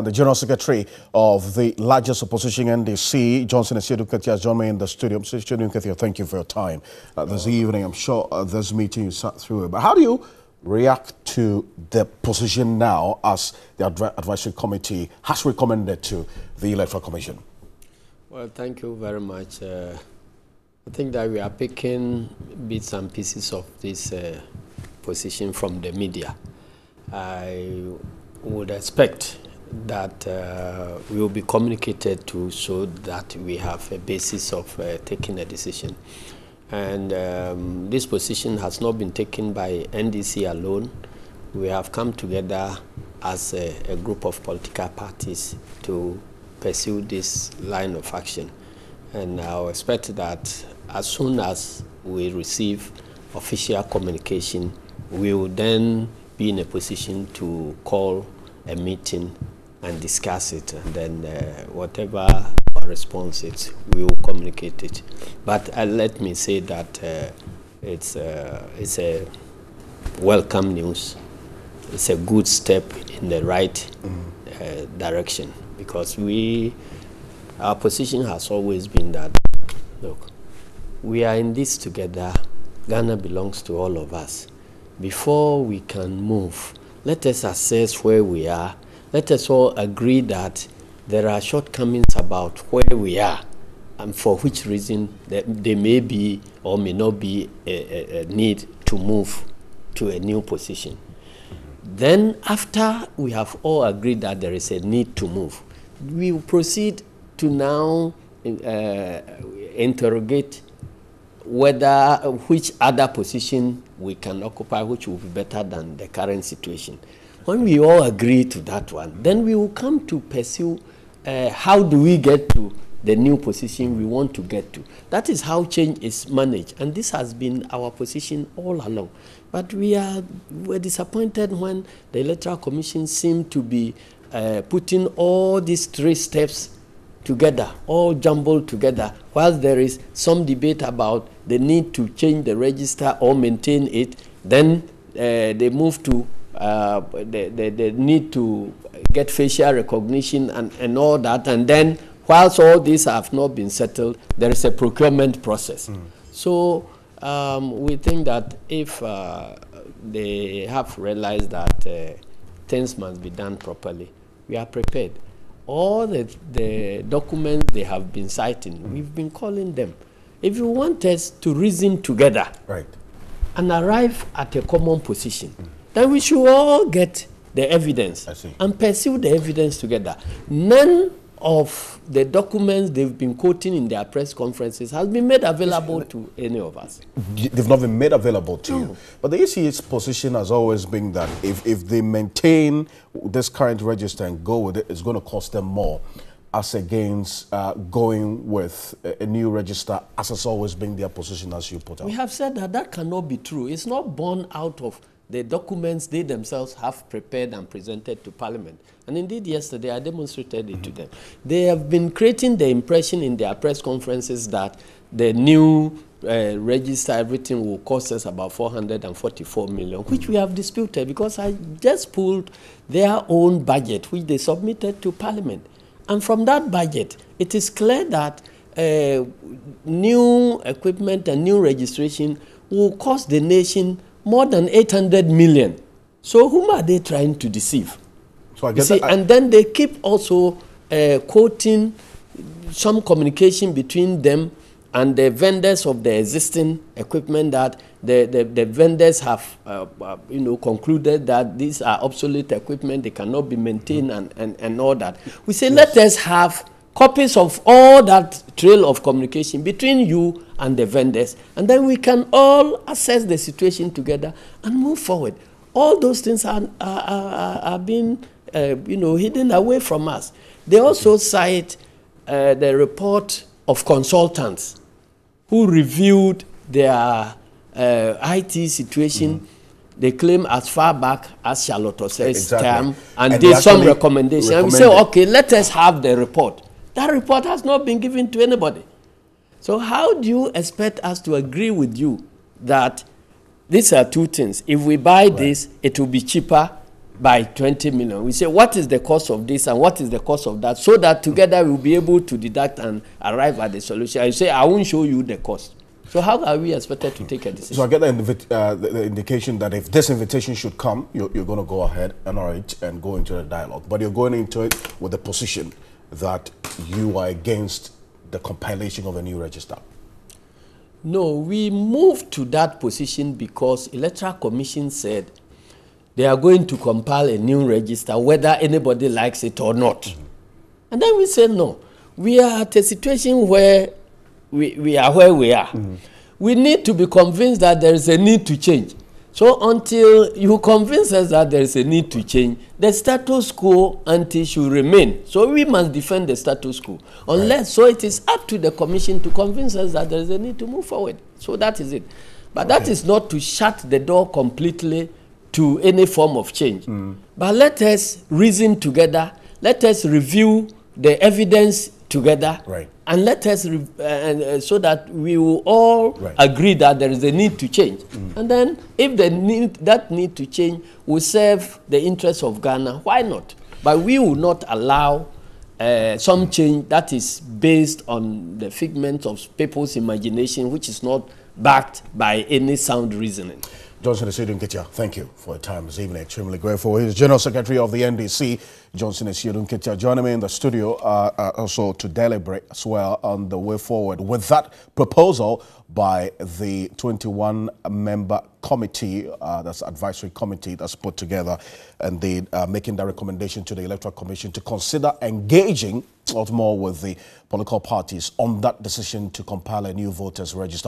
The General Secretary of the largest opposition NDC, Johnson Nketia, has joined me in the studio. Mr. Asiedu thank you for your time uh, this evening. I'm sure uh, this meeting you sat through. But how do you react to the position now as the adv advisory committee has recommended to the Electoral Commission? Well, thank you very much. Uh, I think that we are picking bits and pieces of this uh, position from the media. I would expect that uh, will be communicated to so that we have a basis of uh, taking a decision. And um, this position has not been taken by NDC alone. We have come together as a, a group of political parties to pursue this line of action. And I expect that as soon as we receive official communication, we will then be in a position to call a meeting and discuss it, and then uh, whatever response it, we will communicate it. But uh, let me say that uh, it's, uh, it's a welcome news. It's a good step in the right mm. direction because we, our position has always been that, look, we are in this together. Ghana belongs to all of us. Before we can move, let us assess where we are let us all agree that there are shortcomings about where we are and for which reason there may be or may not be a, a, a need to move to a new position. Then, after we have all agreed that there is a need to move, we will proceed to now uh, interrogate whether which other position we can occupy which will be better than the current situation. When we all agree to that one, then we will come to pursue uh, how do we get to the new position we want to get to. That is how change is managed, and this has been our position all along. But we are were disappointed when the Electoral Commission seemed to be uh, putting all these three steps together, all jumbled together, while there is some debate about the need to change the register or maintain it, then uh, they move to uh, the, the, the, need to get facial recognition and, and all that. And then, whilst all these have not been settled, there is a procurement process. Mm. So um, we think that if uh, they have realized that uh, things must be done properly, we are prepared. All the, the documents they have been citing, mm. we've been calling them. If you want us to reason together right. and arrive at a common position, mm then we should all get the evidence and pursue the evidence together. None of the documents they've been quoting in their press conferences has been made available to any of us. They've not been made available to no. you. But the EC's position has always been that if, if they maintain this current register and go with it, it's going to cost them more as against uh, going with a, a, new register, as has always been their position, as you put out. We have said that that cannot be true. It's not borne out of the documents they themselves have prepared and presented to Parliament. And indeed, yesterday I demonstrated it mm -hmm. to them. They have been creating the impression in their press conferences that the new uh, register, everything will cost us about 444 million, which we have disputed because I just pulled their own budget, which they submitted to Parliament. And from that budget, it is clear that uh, new equipment and new registration will cost the nation more than 800 million. So whom are they trying to deceive? So I get see, and then they keep also uh, quoting some communication between them and the vendors of the existing equipment that the, the, the vendors have uh, uh, you know, concluded that these are obsolete equipment, they cannot be maintained and, and, and all that. We say yes. let us have copies of all that trail of communication between you and the vendors, and then we can all assess the situation together and move forward. All those things are, are, are, are being uh, you know, hidden away from us. They also cite uh, the report of consultants who reviewed their uh, IT situation. Mm. They claim as far back as Charlotte Osei's exactly. term and, and did some recommendations. And we say, okay, let us have the report. That report has not been given to anybody. So, how do you expect us to agree with you that these are two things? If we buy right. this, it will be cheaper by 20 million. We say, what is the cost of this and what is the cost of that? So that together we'll be able to deduct and arrive at the solution. I say, I won't show you the cost. So how are we expected to take a decision? So I get the, uh, the, the indication that if this invitation should come, you're, you're going to go ahead and all right and go into the dialogue. But you're going into it with the position that you are against the compilation of a new register. No, we moved to that position because Electoral Commission said they are going to compile a new register whether anybody likes it or not. Mm -hmm. And then we said no. We are at a situation where we, we are where we are. Mm -hmm. We need to be convinced that there is a need to change. So until you convince us that there is a need to change, the status quo until should remain. So we must defend the status quo. Unless, right. so it is up to the commission to convince us that there is a need to move forward. So that is it. But okay. that is not to shut the door completely to any form of change. Mm. But let us reason together. Let us review the evidence together right. and let us uh, uh, so that we will all right. agree that there is a need to change mm. and then if the need that need to change will serve the interests of ghana why not but we will not allow uh, some change that is based on the figment of people's imagination which is not backed by any sound reasoning Johnson Asiedu Nketia, thank you for your time this evening. Extremely grateful. He's General Secretary of the NDC, Johnson Asiedu Nketia, joining me in the studio uh, uh, also to deliberate as well on the way forward with that proposal by the 21-member committee, uh, that's advisory committee that's put together, and they uh, making that recommendation to the Electoral Commission to consider engaging a lot more with the political parties on that decision to compile a new voters register.